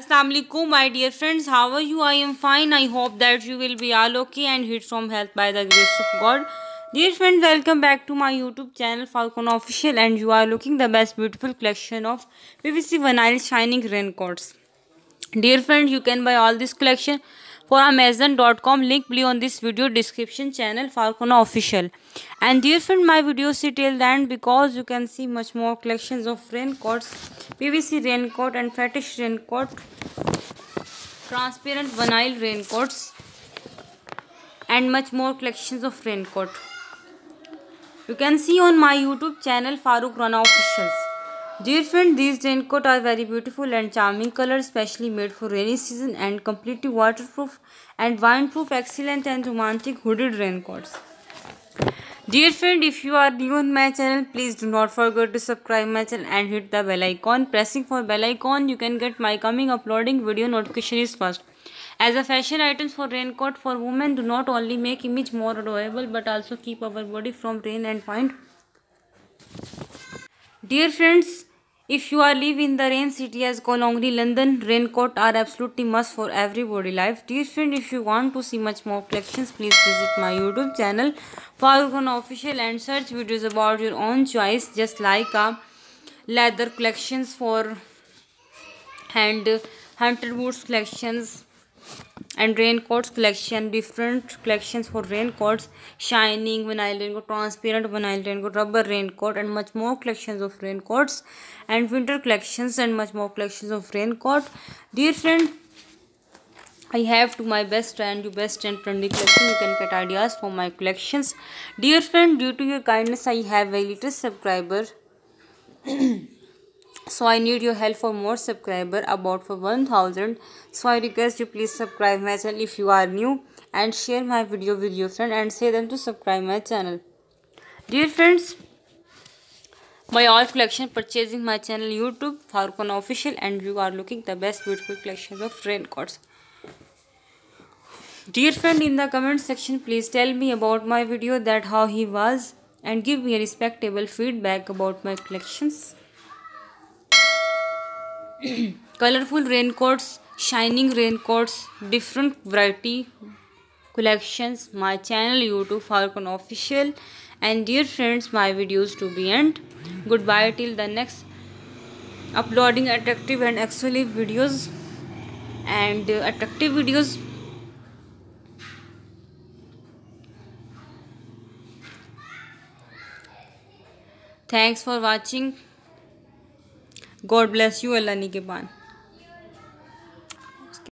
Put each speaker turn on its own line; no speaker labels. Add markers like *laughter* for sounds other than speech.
Assalamualaikum my dear friends how are you I am fine. I hope that you will be all okay and hit from health by the grace of God. Dear friends welcome back to my youtube channel Farooq official and you are looking the best beautiful collection of PVC vinyl shining raincoats. Dear friend you can buy all this collection for amazon.com link below on this video description channel Falcon official and dear friend my video see till the end because you can see much more collections of raincoats PVC raincoat and fetish raincoat transparent vinyl raincoats and much more collections of raincoat you can see on my youtube channel Farooq Rana officials Dear friend, these raincoat are very beautiful and charming colors, specially made for rainy season and completely waterproof and windproof, excellent and romantic hooded raincoats. Dear friend, if you are new on my channel, please do not forget to subscribe my channel and hit the bell icon. Pressing for bell icon, you can get my coming uploading video notification is first. As a fashion items for raincoat for women do not only make image more adorable but also keep our body from rain and wind. Dear friends, if you are living in the rain city as Kolongri, London, raincoat are absolutely must for everybody life. Dear friend, if you want to see much more collections, please visit my YouTube channel. Farooq Official and search videos about your own choice. Just like a leather collections for hand hunter boots collections and raincoats collection different collections for raincoats shining vinyl raincoat transparent vinyl raincoat rubber raincoat and much more collections of raincoats and winter collections and much more collections of raincoat dear friend I have to my best and your best and trendy collection. You can get ideas for my collections. Dear friend, due to your kindness, I have very little subscriber. *clears throat* so i need your help for more subscriber about for 1000 so i request you please subscribe my channel if you are new and share my video with your friend and say them to subscribe my channel. Dear friends my all collection purchasing my channel youtube Farooq official and you are looking the best beautiful collection of raincoats dear friend in the comment section please tell me about my video that how he was and give me a respectable feedback about my collections colourful raincoats shining raincoats different variety collections my channel YouTube for Falcon official and dear friends my videos to be and goodbye till the next uploading attractive and exclusive videos and attractive videos thanks for watching God bless you, Allah Nigeban.